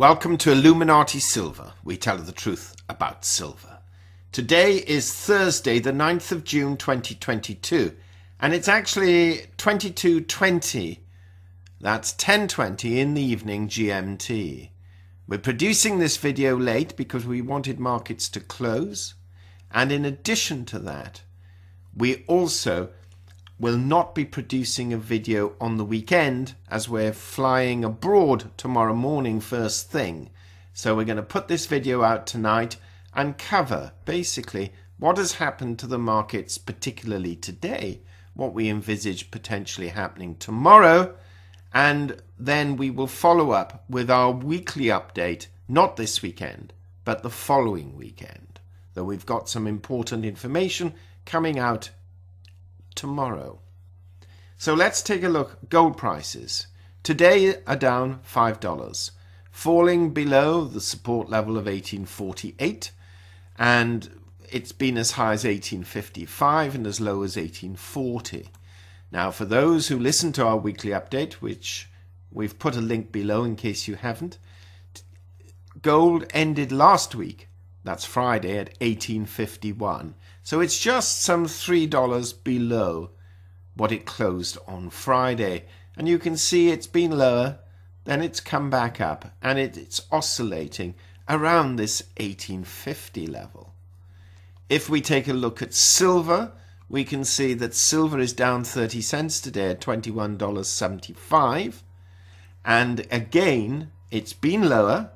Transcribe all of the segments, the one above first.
Welcome to Illuminati Silver. We tell the truth about silver. Today is Thursday, the 9th of June 2022, and it's actually 22:20. That's 10:20 in the evening GMT. We're producing this video late because we wanted markets to close, and in addition to that, we also will not be producing a video on the weekend as we're flying abroad tomorrow morning first thing. So we're going to put this video out tonight and cover basically what has happened to the markets, particularly today, what we envisage potentially happening tomorrow, and then we will follow up with our weekly update, not this weekend, but the following weekend. Though we've got some important information coming out tomorrow. So let's take a look. Gold prices today are down $5, falling below the support level of 1848, and it's been as high as 1855 and as low as 1840. Now, for those who listen to our weekly update, which we've put a link below in case you haven't, gold ended last week, that's Friday, at 1851. So it's just some $3 below what it closed on Friday. And you can see it's been lower, then it's come back up, and it, it's oscillating around this 1850 level. If we take a look at silver, we can see that silver is down 30 cents today at $21.75. And again, it's been lower,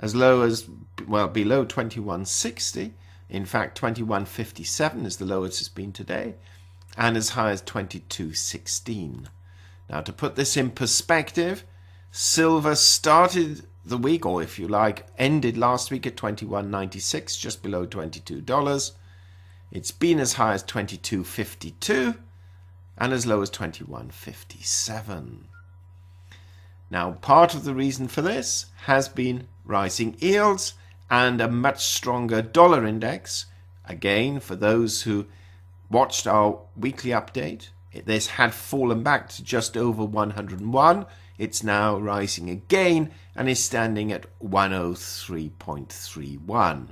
as low as, well, below 21.60. In fact, 21.57 is the lowest it's been today, and as high as 22.16. Now, to put this in perspective, silver started the week, or if you like, ended last week at 21.96, just below $22. It's been as high as 22.52 and as low as 21.57. Now, part of the reason for this has been rising yields and a much stronger dollar index. Again, for those who watched our weekly update, this had fallen back to just over 101. It's now rising again and is standing at 103.31.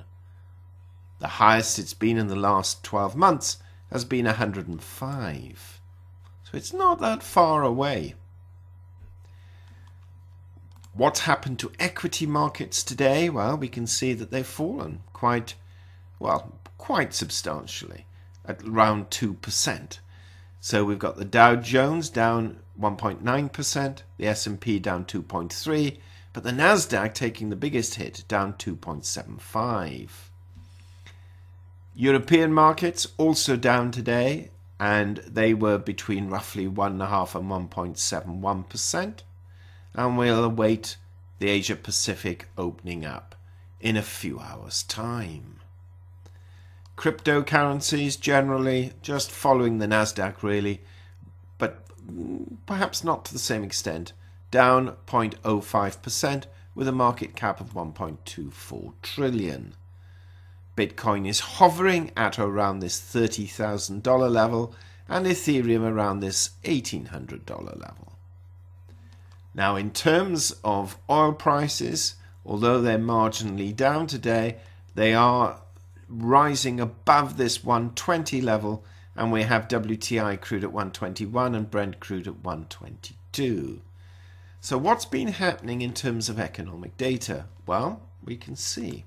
The highest it's been in the last 12 months has been 105. So it's not that far away. What's happened to equity markets today? Well, we can see that they've fallen quite, well, quite substantially at around 2%. So we've got the Dow Jones down 1.9%, the S&P down 2.3, but the Nasdaq taking the biggest hit, down 2.75. European markets also down today, and they were between roughly 1.5 and 1.71% and we'll await the Asia Pacific opening up in a few hours' time. Cryptocurrencies generally just following the Nasdaq really, but perhaps not to the same extent, down 0.05% with a market cap of 1.24 trillion. Bitcoin is hovering at around this $30,000 level and Ethereum around this $1,800 level. Now, in terms of oil prices, although they're marginally down today, they are rising above this 120 level, and we have WTI crude at 121 and Brent crude at 122. So, what's been happening in terms of economic data? Well, we can see.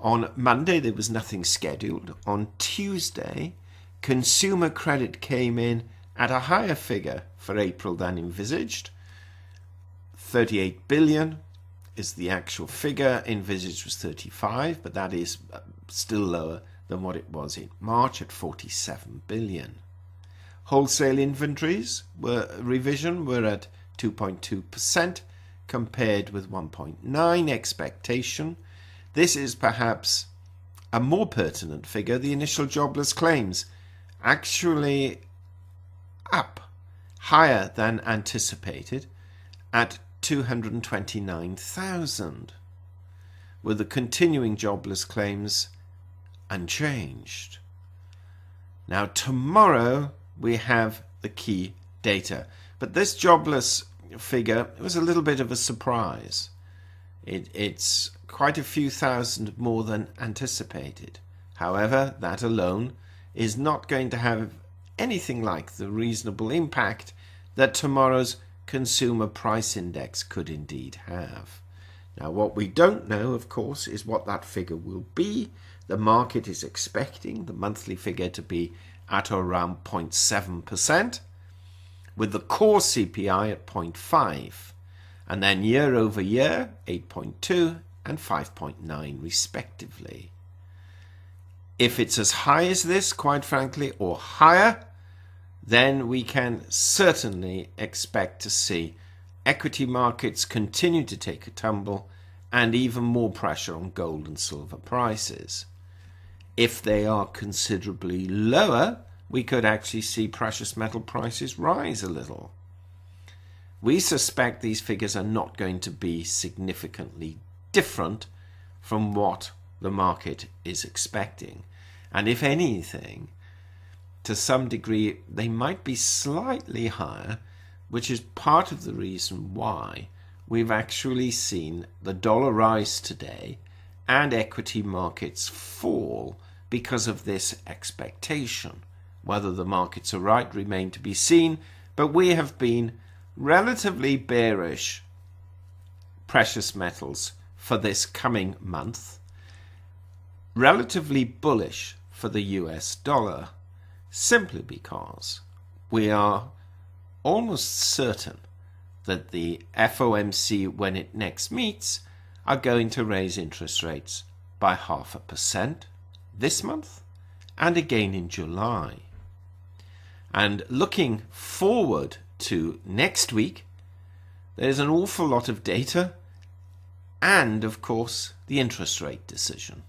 On Monday, there was nothing scheduled. On Tuesday, consumer credit came in at a higher figure for April than envisaged 38 billion is the actual figure. Envisaged was 35, but that is uh, still lower than what it was in March at 47 billion. Wholesale inventories were revision were at 2.2% compared with 1.9 expectation. This is perhaps a more pertinent figure. The initial jobless claims actually up higher than anticipated at 229,000, with the continuing jobless claims unchanged. Now, tomorrow we have the key data, but this jobless figure was a little bit of a surprise. It, it's quite a few thousand more than anticipated. However, that alone is not going to have anything like the reasonable impact that tomorrow's consumer price index could indeed have. Now, what we don't know, of course, is what that figure will be. The market is expecting the monthly figure to be at around 0.7%, with the core CPI at 0.5, and then year over year 8.2 and 5.9 respectively. If it's as high as this, quite frankly, or higher, then we can certainly expect to see equity markets continue to take a tumble and even more pressure on gold and silver prices. If they are considerably lower, we could actually see precious metal prices rise a little. We suspect these figures are not going to be significantly different from what the market is expecting. And if anything, to some degree, they might be slightly higher, which is part of the reason why we've actually seen the dollar rise today and equity markets fall because of this expectation. Whether the markets are right remain to be seen, but we have been relatively bearish precious metals for this coming month, relatively bullish for the US dollar simply because we are almost certain that the FOMC, when it next meets, are going to raise interest rates by half a percent this month and again in July. And looking forward to next week, there's an awful lot of data and, of course, the interest rate decision,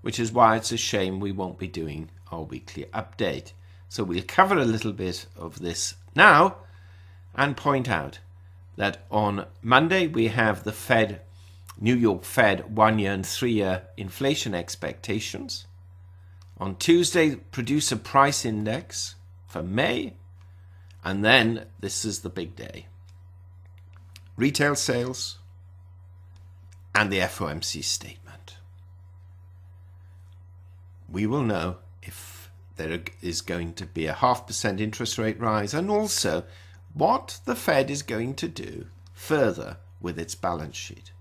which is why it's a shame we won't be doing our weekly update. So we'll cover a little bit of this now and point out that on Monday we have the Fed, New York Fed one year and three year inflation expectations. On Tuesday, producer price index for May. And then this is the big day retail sales and the FOMC statement. We will know there is going to be a half percent interest rate rise and also what the Fed is going to do further with its balance sheet.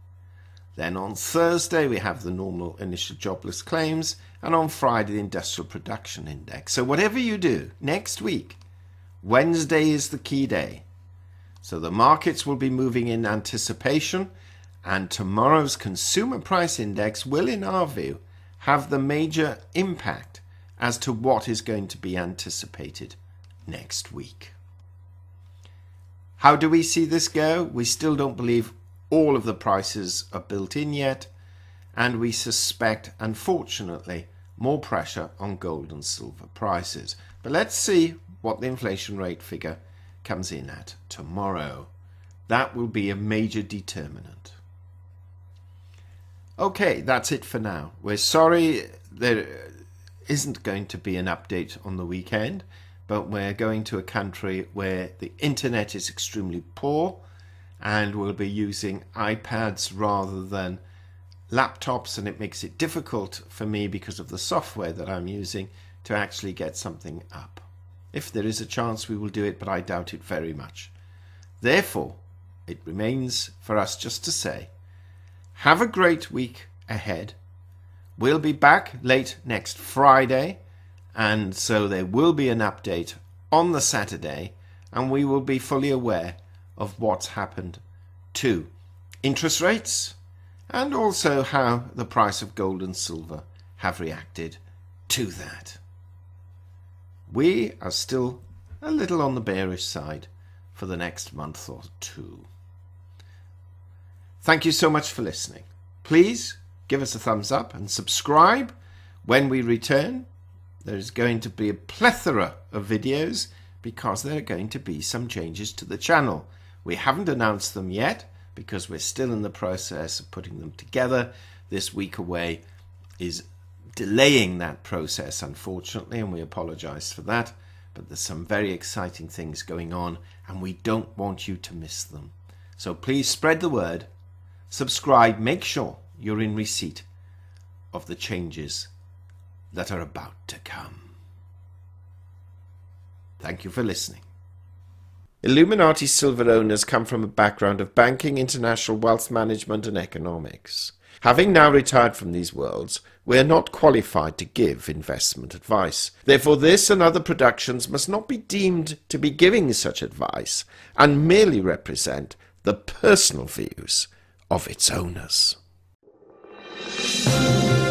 Then on Thursday, we have the normal initial jobless claims, and on Friday, the industrial production index. So, whatever you do next week, Wednesday is the key day. So, the markets will be moving in anticipation, and tomorrow's consumer price index will, in our view, have the major impact as to what is going to be anticipated next week. How do we see this go? We still don't believe all of the prices are built in yet, and we suspect, unfortunately, more pressure on gold and silver prices. But let's see what the inflation rate figure comes in at tomorrow. That will be a major determinant. Okay, that's it for now. We're sorry there isn't going to be an update on the weekend but we're going to a country where the internet is extremely poor and we'll be using iPads rather than laptops and it makes it difficult for me because of the software that I'm using to actually get something up. If there is a chance we will do it, but I doubt it very much. Therefore, it remains for us just to say, have a great week ahead. We'll be back late next Friday and so there will be an update on the Saturday, and we will be fully aware of what's happened to interest rates and also how the price of gold and silver have reacted to that. We are still a little on the bearish side for the next month or two. Thank you so much for listening. Please give us a thumbs up and subscribe when we return there's going to be a plethora of videos because there are going to be some changes to the channel. We haven't announced them yet because we're still in the process of putting them together. This week away is delaying that process, unfortunately, and we apologize for that. But there's some very exciting things going on, and we don't want you to miss them. So please spread the word, subscribe, make sure you're in receipt of the changes that are about to come. Thank you for listening. Illuminati Silver owners come from a background of banking, international wealth management, and economics. Having now retired from these worlds, we are not qualified to give investment advice. Therefore, this and other productions must not be deemed to be giving such advice and merely represent the personal views of its owners. Música